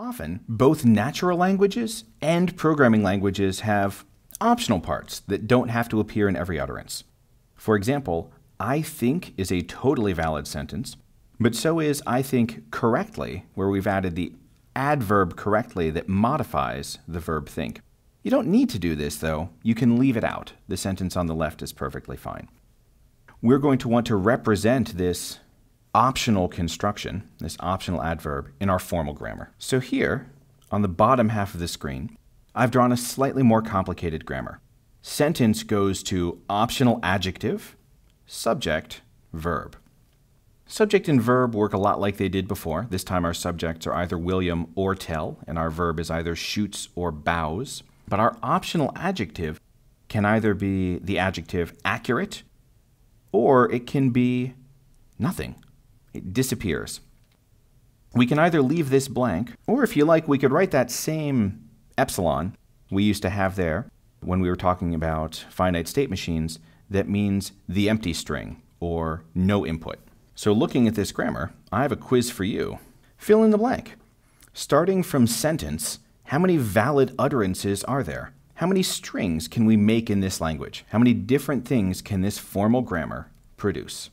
Often, both natural languages and programming languages have optional parts that don't have to appear in every utterance. For example, I think is a totally valid sentence, but so is I think correctly, where we've added the adverb correctly that modifies the verb think. You don't need to do this, though. You can leave it out. The sentence on the left is perfectly fine. We're going to want to represent this optional construction, this optional adverb, in our formal grammar. So here, on the bottom half of the screen, I've drawn a slightly more complicated grammar. Sentence goes to optional adjective, subject, verb. Subject and verb work a lot like they did before. This time our subjects are either William or Tell, and our verb is either shoots or bows. But our optional adjective can either be the adjective accurate, or it can be nothing. It disappears. We can either leave this blank, or if you like, we could write that same epsilon we used to have there when we were talking about finite state machines that means the empty string or no input. So looking at this grammar, I have a quiz for you. Fill in the blank. Starting from sentence, how many valid utterances are there? How many strings can we make in this language? How many different things can this formal grammar produce?